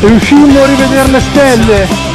Riuscimmo a rivedere le stelle.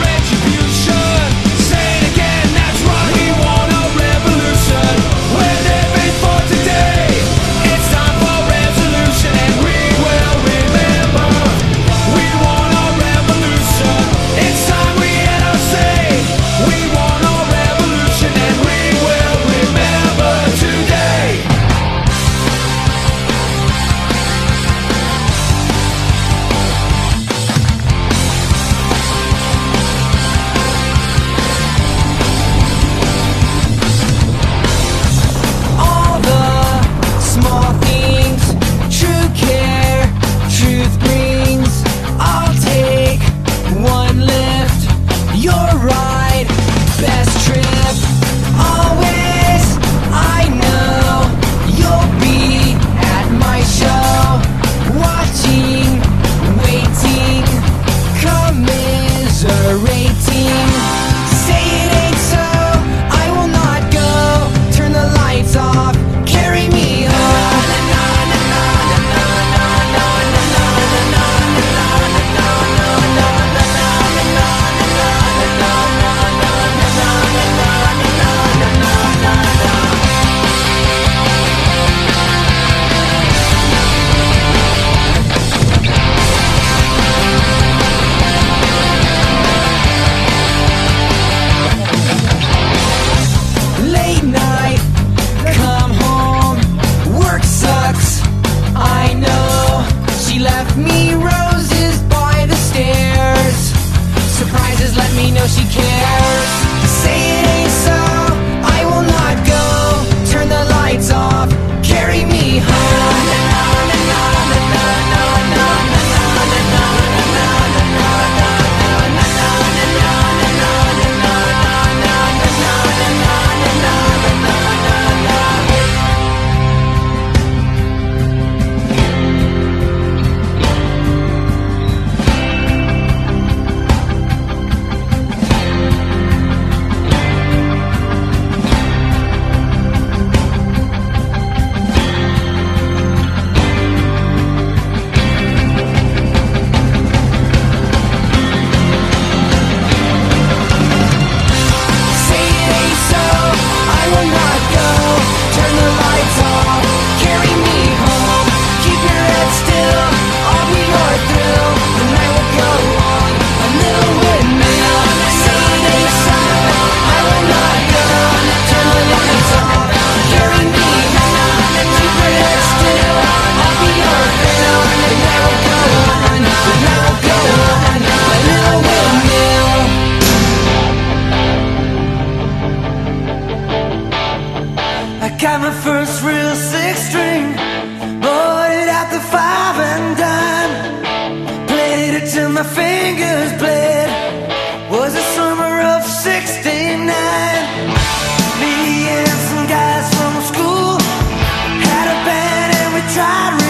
tried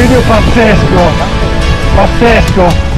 video pazzesco pazzesco.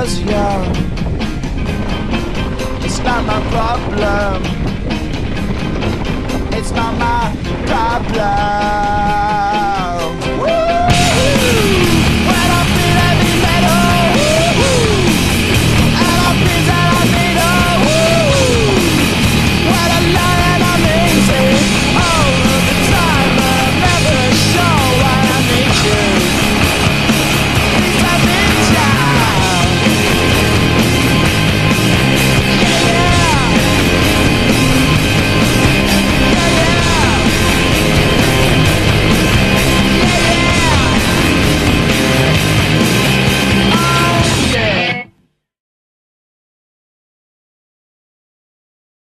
was young. It's not my problem. It's not my problem.